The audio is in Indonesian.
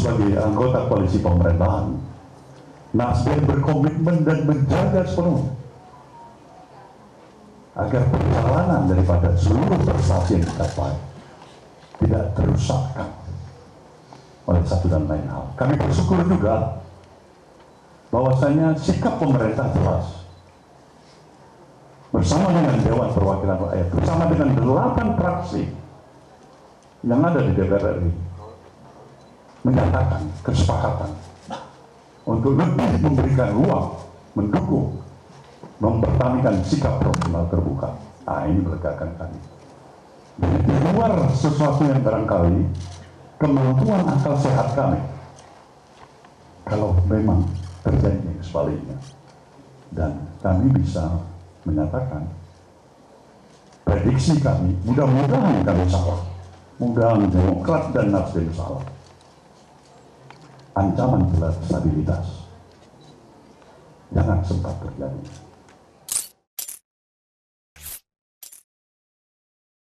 sebagai anggota koalisi pemerintahan, Nasdem berkomitmen dan menjaga sepenuhnya agar perjalanan daripada seluruh prestasi yang dicapai tidak terusakkan oleh satu dan lain hal. Kami bersyukur juga bahwasanya sikap pemerintah jelas bersama dengan Dewan Perwakilan Rakyat, bersama dengan delapan fraksi yang ada di DPR RI menyatakan kesepakatan untuk lebih memberikan ruang, mendukung, mempertahankan sikap profesional terbuka. Nah ini melegakan kami. Jadi di luar sesuatu yang barangkali kemampuan akal sehat kami, kalau memang terjadi sebaliknya, dan kami bisa menyatakan prediksi kami, mudah-mudahan kami salah, mudah-mudahan Demokrat dan Nasdem salah ancaman stabilitas jangan sempat terjadi.